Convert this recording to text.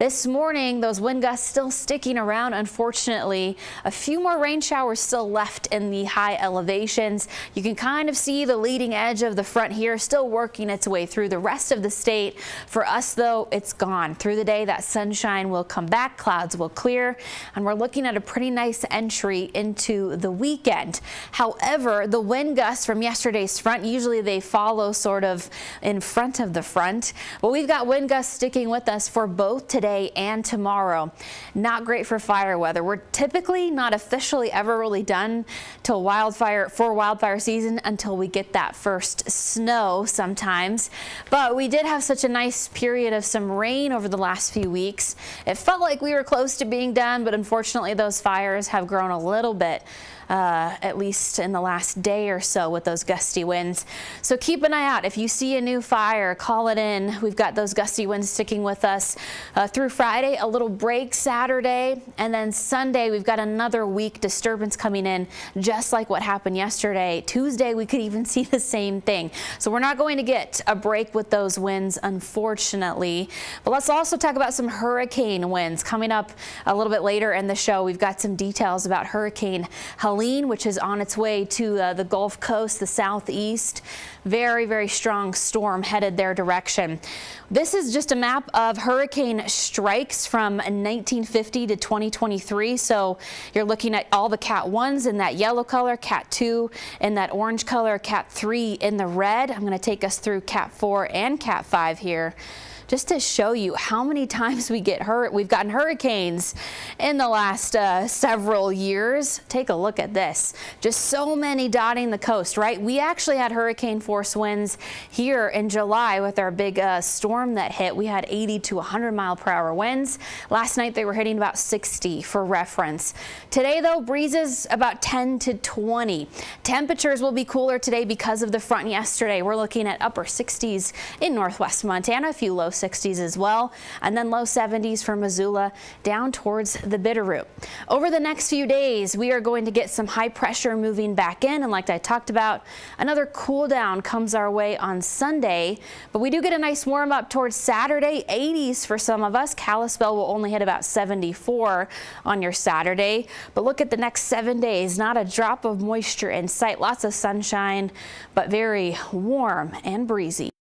This morning, those wind gusts still sticking around, unfortunately. A few more rain showers still left in the high elevations. You can kind of see the leading edge of the front here still working its way through the rest of the state. For us, though, it's gone. Through the day, that sunshine will come back, clouds will clear, and we're looking at a pretty nice entry into the weekend. However, the wind gusts from yesterday's front, usually they follow sort of in front of the front, but we've got wind gusts sticking with us for both today today and tomorrow. Not great for fire weather. We're typically not officially ever really done till wildfire for wildfire season until we get that first snow sometimes. But we did have such a nice period of some rain over the last few weeks. It felt like we were close to being done, but unfortunately those fires have grown a little bit uh, at least in the last day or so with those gusty winds. So keep an eye out. If you see a new fire, call it in. We've got those gusty winds sticking with us uh, through Friday, a little break Saturday, and then Sunday we've got another weak disturbance coming in, just like what happened yesterday. Tuesday we could even see the same thing. So we're not going to get a break with those winds, unfortunately. But let's also talk about some hurricane winds coming up a little bit later in the show. We've got some details about Hurricane Helene Which is on its way to uh, the Gulf Coast, the southeast. Very, very strong storm headed their direction. This is just a map of hurricane strikes from 1950 to 2023. So you're looking at all the Cat 1s in that yellow color, Cat 2 in that orange color, Cat 3 in the red. I'm going to take us through Cat 4 and Cat 5 here just to show you how many times we get hurt. We've gotten hurricanes in the last uh, several years. Take a look at this. Just so many dotting the coast, right? We actually had hurricane force winds here in July with our big uh, storm that hit. We had 80 to 100 mile per hour winds. Last night they were hitting about 60 for reference. Today though, breezes about 10 to 20. Temperatures will be cooler today because of the front yesterday. We're looking at upper 60s in northwest Montana, a few low 60s as well, and then low 70s for Missoula down towards the Bitterroot. Over the next few days, we are going to get some high pressure moving back in, and like I talked about, another cool down comes our way on Sunday, but we do get a nice warm up towards Saturday, 80s for some of us. Kalispell will only hit about 74 on your Saturday, but look at the next seven days, not a drop of moisture in sight, lots of sunshine, but very warm and breezy.